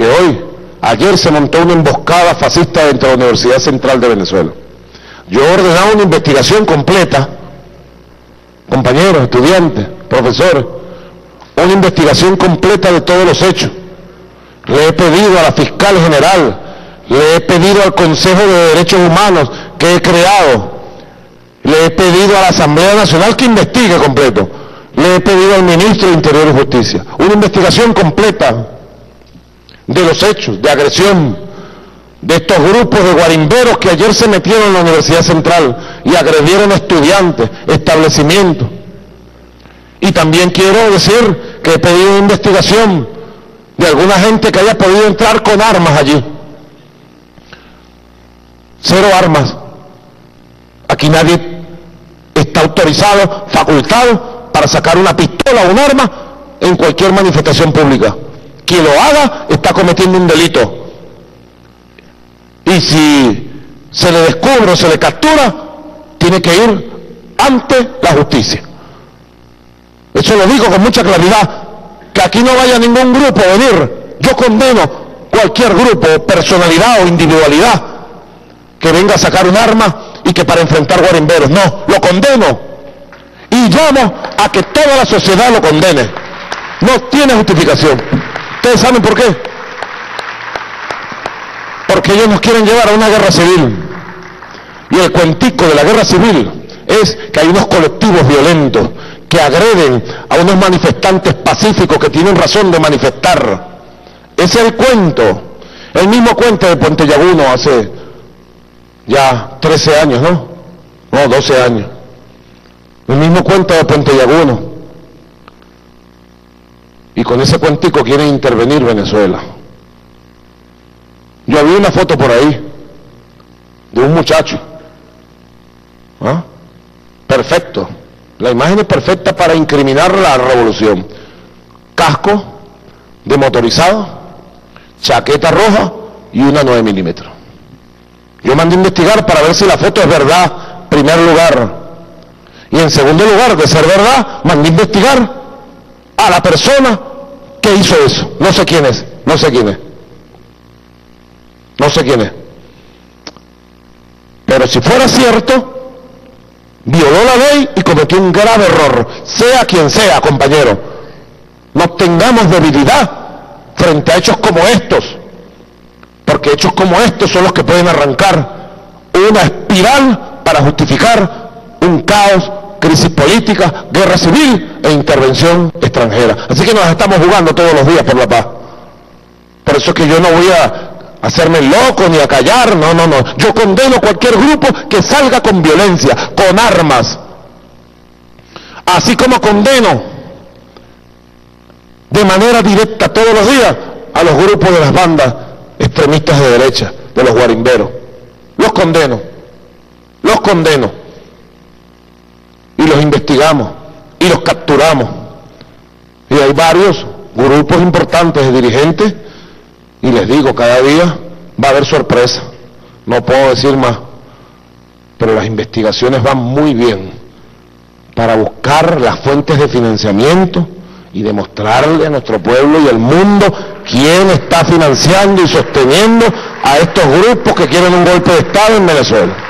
Porque hoy, ayer se montó una emboscada fascista dentro de la Universidad Central de Venezuela. Yo he ordenado una investigación completa, compañeros, estudiantes, profesores, una investigación completa de todos los hechos. Le he pedido a la fiscal general, le he pedido al Consejo de Derechos Humanos que he creado, le he pedido a la Asamblea Nacional que investigue completo, le he pedido al Ministro de Interior y Justicia una investigación completa de los hechos de agresión de estos grupos de guarimberos que ayer se metieron en la Universidad Central y agredieron estudiantes, establecimientos. Y también quiero decir que he pedido investigación de alguna gente que haya podido entrar con armas allí. Cero armas. Aquí nadie está autorizado, facultado para sacar una pistola o un arma en cualquier manifestación pública. Quien lo haga está cometiendo un delito. Y si se le descubre o se le captura, tiene que ir ante la justicia. Eso lo digo con mucha claridad, que aquí no vaya ningún grupo a venir. Yo condeno cualquier grupo, personalidad o individualidad que venga a sacar un arma y que para enfrentar guarimberos. No, lo condeno. Y llamo a que toda la sociedad lo condene. No tiene justificación. ¿Ustedes saben por qué? Porque ellos nos quieren llevar a una guerra civil. Y el cuentico de la guerra civil es que hay unos colectivos violentos que agreden a unos manifestantes pacíficos que tienen razón de manifestar. Ese es el cuento. El mismo cuento de Puente Llaguno hace ya 13 años, ¿no? No, 12 años. El mismo cuento de Puente Llaguno. Y con ese cuentico quieren intervenir Venezuela. Yo vi una foto por ahí de un muchacho. ¿Ah? Perfecto. La imagen es perfecta para incriminar la revolución. Casco de motorizado, chaqueta roja y una 9 milímetros. Yo mandé a investigar para ver si la foto es verdad, primer lugar. Y en segundo lugar, de ser verdad, mandé a investigar a la persona que hizo eso. No sé quién es, no sé quién es. No sé quién es. Pero si fuera cierto, violó la ley y cometió un grave error, sea quien sea, compañero. No tengamos debilidad frente a hechos como estos, porque hechos como estos son los que pueden arrancar una espiral para justificar un caos, crisis política, guerra civil e intervención extranjera. Así que nos estamos jugando todos los días por la paz. Por eso es que yo no voy a hacerme loco ni a callar, no, no, no. Yo condeno cualquier grupo que salga con violencia, con armas. Así como condeno de manera directa todos los días a los grupos de las bandas extremistas de derecha, de los guarimberos. Los condeno, los condeno. Y los investigamos y los capturamos. Y hay varios grupos importantes de dirigentes y les digo, cada día va a haber sorpresa. No puedo decir más. Pero las investigaciones van muy bien para buscar las fuentes de financiamiento y demostrarle a nuestro pueblo y al mundo quién está financiando y sosteniendo a estos grupos que quieren un golpe de Estado en Venezuela.